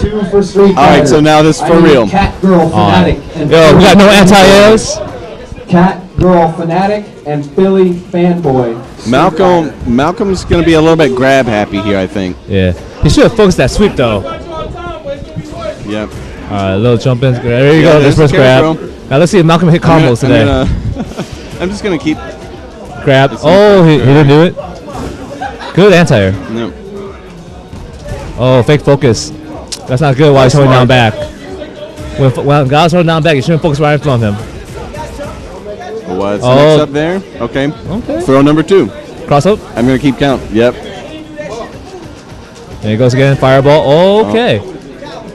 Two for Street All right, so now this I for need real. Cat Girl Fanatic. and Yo, we got no Philly anti-airs. Fanboy. Cat Girl Fanatic and Philly Fanboy. Malcolm Fighter. Malcolm's gonna be a little bit grab happy here, I think. Yeah. He should have focused that sweep though. Yep. All right, little jump in. There you Yeah, go. This first grab. carry Now let's see if Malcolm hit I'm combos gonna- today. I'm, gonna- I'm just gonna keep. Grab. Oh, he, he didn't do it. Good anti-air. No. Oh, fake focus. That's not good while he's holding down back. When, when God's holding down back, you shouldn't focus right in front of him. What's Oh. next up there? Okay. Okay. Throw number two. Cross up. I'm gonna keep count. Yep. There he goes again. Fireball. Okay.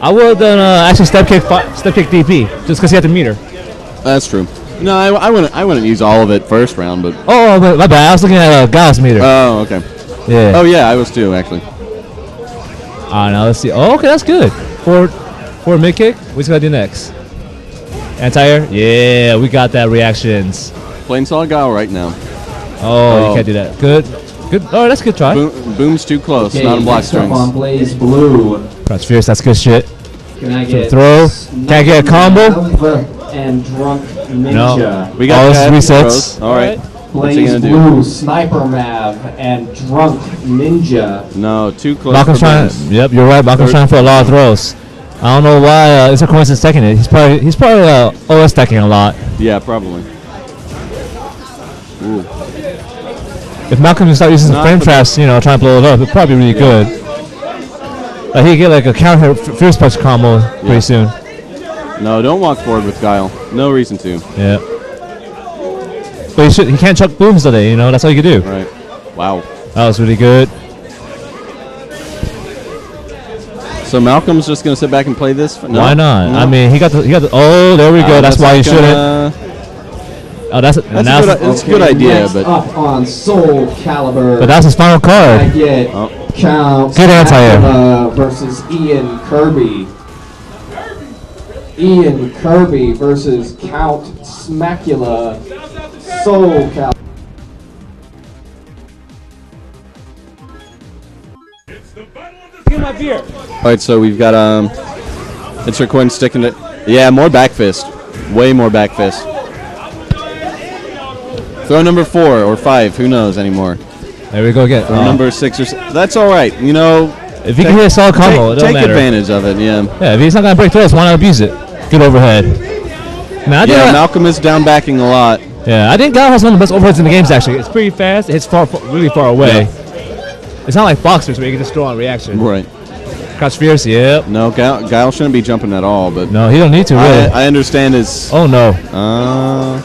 I would have done uh, actually step kick, fi- step kick DP just because he had the meter. That's true. No, I, I wouldn't. I wouldn't use all of it first round, but. Oh, my, bad. I was looking at uh, God's meter. Oh, okay. yeah. Oh yeah, I was too actually. All right, now let's see. Oh, okay, that's good. Forward, forward mid kick. What's he gonna do next? Anti-air. Yeah, we got that reactions. Plain solid guile right now. Oh, you Oh. can't do that. Good. Good. Oh, that's a good try. Boom, boom's too close. Okay, not on black next up strings. on BlazBlue. Crouch fierce. That's good shit. Can I get throw. Can I get a combo? Sniper And Drunk Ninja. We got All that. those resets. Throws. All right. What's he Blaze gonna do? Blue, Sniper Mav, and Drunk Ninja. No, too close. Malcolm's trying. bonus. Yep, you're right. Malcolm's trying for a lot of throws. I don't know why uh, it's a coincidence second it. He's probably he's probably uh, OS stacking a lot. Yeah, probably. Ooh. If Malcolm can start using some Not frame for traps, you know, trying to blow it up, it'd probably be really good. Like he'd get like a counter f- fierce punch combo pretty soon. No, don't walk forward with guile. No reason to. Yeah. But he should he can't chuck booms today, you know, that's all you can do. Right. Wow. That was really good. So Malcolm's just gonna sit back and play this? No? Why not? No? I mean, he got the he got the oh there we go. Uh, that's, why you shouldn't. Oh, that's, That's, and a that's good, that's a good idea, next but up on Soul Calibur. but that's his final card. I card. get Oh. Count Good anti-air. Versus Ian Kirby. Ian Kirby versus Count Smacula. Soul Calibur. Get my beer. all right. So we've got um, it's recording sticking to. Yeah, more back fist. Way more back fist. Throw number four or five. Who knows anymore? There we go again. Or Oh. number six or. s- That's all right. You know, if he can hit a solid combo, it take, don't take matter. advantage of it. Yeah. Yeah, if he's not gonna break throws, why not abuse it? Good overhead. Man, I think Yeah, I- Malcolm is down backing a lot. Yeah, I think Gal has one of the best overheads in the games. Actually, it's pretty fast. It hits far, far really far away. It's not like boxers where you can just throw on reaction. Right. Crouch fierce, yep. No, Guile, Guile shouldn't be jumping at all, but No, he don't need to really. I, I understand his. oh no, Uh,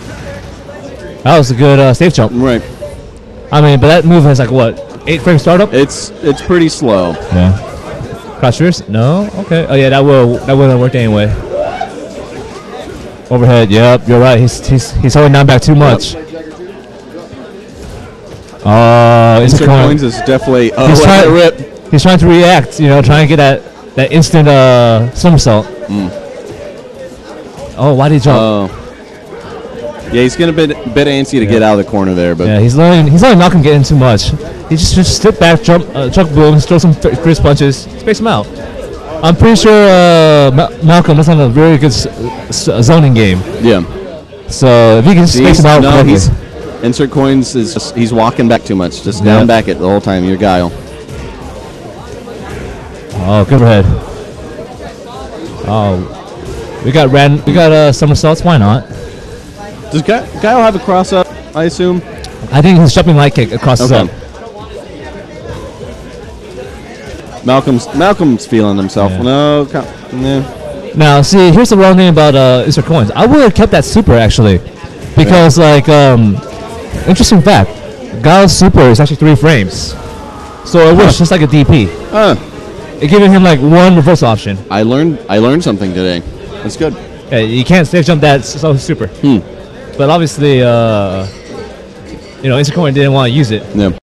that was a good uh, safe jump. right. I mean, but that move has like what eight frame startup. It's it's pretty slow. Yeah. Crouch fierce? No. Okay. Oh yeah, that will that wouldn't have worked anyway. Overhead. Yep, you're right. He's he's he's holding down back too much. Oh, a Insert coins is definitely. Oh, He's it rip. He's trying to react. You know, trying to get that that instant uh somersault. Oh, why did he jump? Oh. Yeah, he's getting a bit bit antsy to get out of the corner there, but yeah, he's learning. he's letting Malcolm get in too much. He just just sit back, jump, uh, chuck booms, throw some fierce punches, space him out. I'm pretty sure uh, Ma- Malcolm is on a very good zoning game. yeah. So if you can space him out, no, correctly- he's insert coins is just, he's walking back too much. Just down back it the whole time. Your Guile. oh, good overhead. Oh, we got ran, we got uh, somersaults. Why not? Does Guile, have a cross up? I assume. I think his jumping light kick across Okay. up. Malcolm's Malcolm's feeling himself. Yeah. No, nah. Now, see, here's the wrong thing about uh, Insert Coins. I would have kept that super actually, because like, um, interesting fact, Gao's super is actually three frames, so it was just like a DP. Huh. It giving him like one reverse option. I learned I learned something today. That's good. Yeah, you can't safe jump that so super. Hmm. But obviously, uh, you know, Insert Coin didn't want to use it. Yeah.